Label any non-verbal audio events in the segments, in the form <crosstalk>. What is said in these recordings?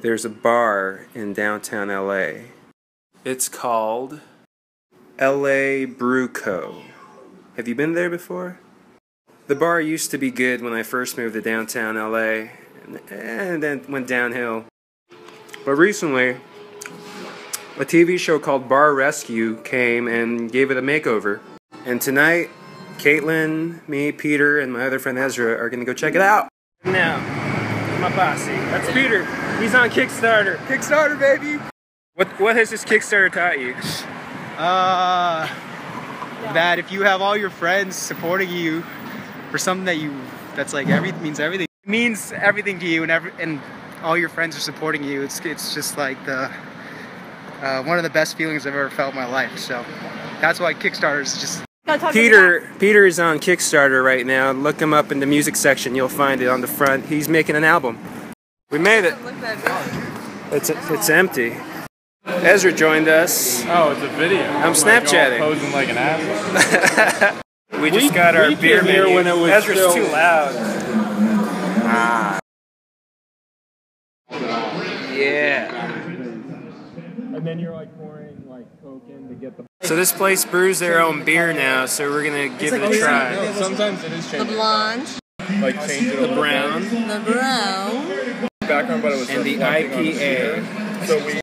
there's a bar in downtown LA. It's called LA Brew Co. Have you been there before? The bar used to be good when I first moved to downtown LA and then went downhill. But recently, a TV show called Bar Rescue came and gave it a makeover. And tonight, Caitlin, me, Peter, and my other friend Ezra are gonna go check it out. Now, my posse. That's Peter. He's on Kickstarter. Kickstarter, baby. What what has this Kickstarter taught you? Uh, that if you have all your friends supporting you for something that you that's like everything means everything it means everything to you and every and all your friends are supporting you. It's it's just like the uh, one of the best feelings I've ever felt in my life. So that's why Kickstarter is just Peter Peter is on Kickstarter right now. Look him up in the music section. You'll find it on the front. He's making an album. We made it. It's it's empty. Ezra joined us. Oh, it's a video. I'm Like, all Snapchatting. posing like an asshole. <laughs> We just We- got our we beer came here menu. when it was Ezra's still- too loud. Then you're like pouring like coke in to get the. So this place brews their own beer now, so we're gonna give it a try. No, sometimes it is The blonde, Like change it a The brown the brown. bit. background, but it was and the IPA. So we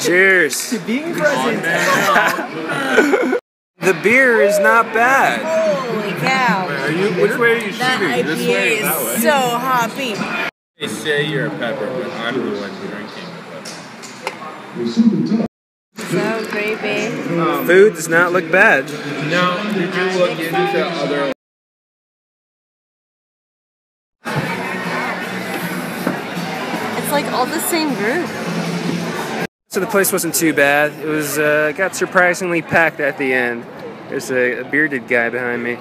Cheers. being present. <laughs> The beer is not bad. Holy cow. are you? Which way are you That shooting? This way IPA or that way? is so hoppy. They say you're a pepper, but I'm the one drinking the pepper. So creepy. Food does not look bad. Now, did you look into other? It's like all the same group. So the place wasn't too bad. It was uh, got surprisingly packed at the end. There's a, a bearded guy behind me.